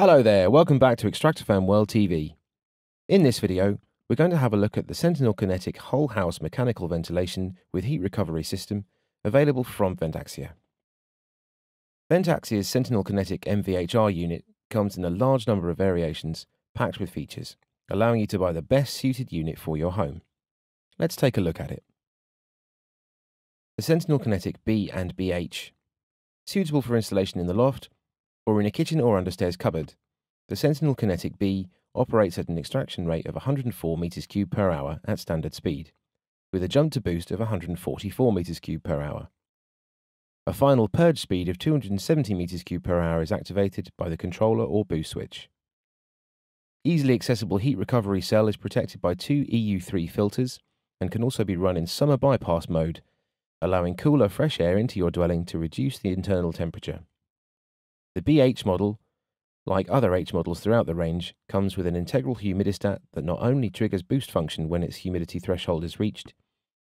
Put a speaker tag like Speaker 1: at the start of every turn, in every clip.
Speaker 1: Hello there, welcome back to Extractor Fan World TV. In this video, we're going to have a look at the Sentinel Kinetic whole house mechanical ventilation with heat recovery system available from Vent Axia. Ventaxia's Sentinel Kinetic MVHR unit comes in a large number of variations packed with features, allowing you to buy the best suited unit for your home. Let's take a look at it. The Sentinel Kinetic B and BH, suitable for installation in the loft or in a kitchen or understairs cupboard. The Sentinel Kinetic B operates at an extraction rate of 104 meters cubed per hour at standard speed, with a jump to boost of 144 meters cubed per hour. A final purge speed of 270 meters cubed per hour is activated by the controller or boost switch. Easily accessible heat recovery cell is protected by two EU3 filters and can also be run in summer bypass mode, allowing cooler fresh air into your dwelling to reduce the internal temperature. The BH model, like other H models throughout the range, comes with an integral humidistat that not only triggers boost function when its humidity threshold is reached,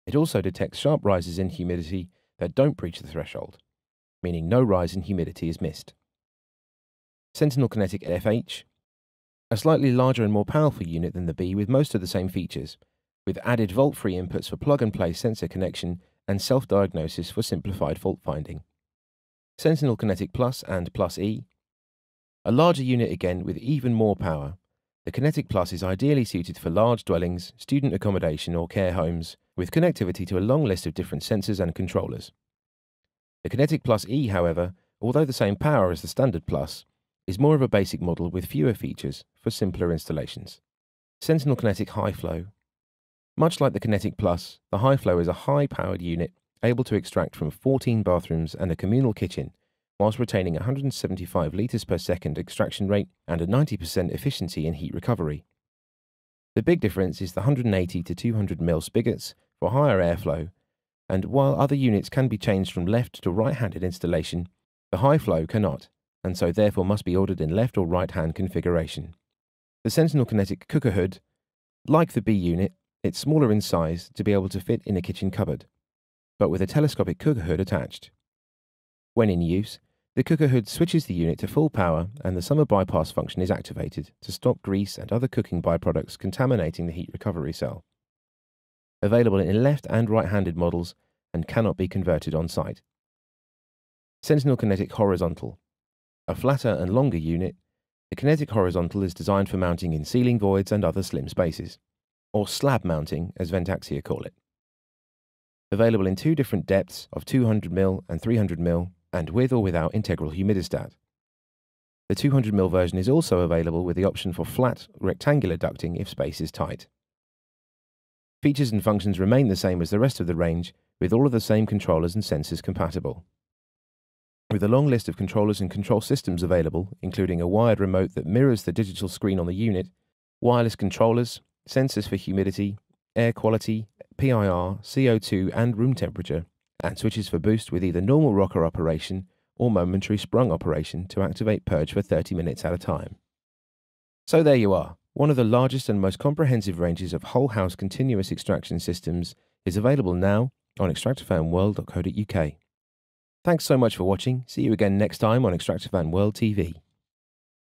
Speaker 1: it also detects sharp rises in humidity that don't breach the threshold, meaning no rise in humidity is missed. Sentinel Kinetic FH, a slightly larger and more powerful unit than the B with most of the same features, with added volt-free inputs for plug-and-play sensor connection and self-diagnosis for simplified fault finding. Sentinel Kinetic Plus and Plus E. A larger unit again with even more power. The Kinetic Plus is ideally suited for large dwellings, student accommodation, or care homes, with connectivity to a long list of different sensors and controllers. The Kinetic Plus E, however, although the same power as the standard Plus, is more of a basic model with fewer features for simpler installations. Sentinel Kinetic High Flow. Much like the Kinetic Plus, the High Flow is a high powered unit able to extract from 14 bathrooms and a communal kitchen, whilst retaining 175 litres per second extraction rate and a 90% efficiency in heat recovery. The big difference is the 180 to 200 ml spigots for higher airflow, and while other units can be changed from left to right-handed installation, the high flow cannot, and so therefore must be ordered in left or right-hand configuration. The Sentinel Kinetic cooker hood, like the B unit, it's smaller in size to be able to fit in a kitchen cupboard but with a telescopic cooker hood attached. When in use, the cooker hood switches the unit to full power and the summer bypass function is activated to stop grease and other cooking byproducts contaminating the heat recovery cell. Available in left and right-handed models and cannot be converted on site. Sentinel Kinetic Horizontal. A flatter and longer unit, the Kinetic Horizontal is designed for mounting in ceiling voids and other slim spaces, or slab mounting as Vent Axia call it available in two different depths of 200ml and 300ml, and with or without integral humidistat. The 200ml version is also available with the option for flat, rectangular ducting if space is tight. Features and functions remain the same as the rest of the range, with all of the same controllers and sensors compatible. With a long list of controllers and control systems available, including a wired remote that mirrors the digital screen on the unit, wireless controllers, sensors for humidity, air quality, PIR, CO2, and room temperature, and switches for boost with either normal rocker operation or momentary sprung operation to activate purge for 30 minutes at a time. So there you are. One of the largest and most comprehensive ranges of whole house continuous extraction systems is available now on extractorfanworld.co.uk. Thanks so much for watching. See you again next time on Extractor Fan World TV.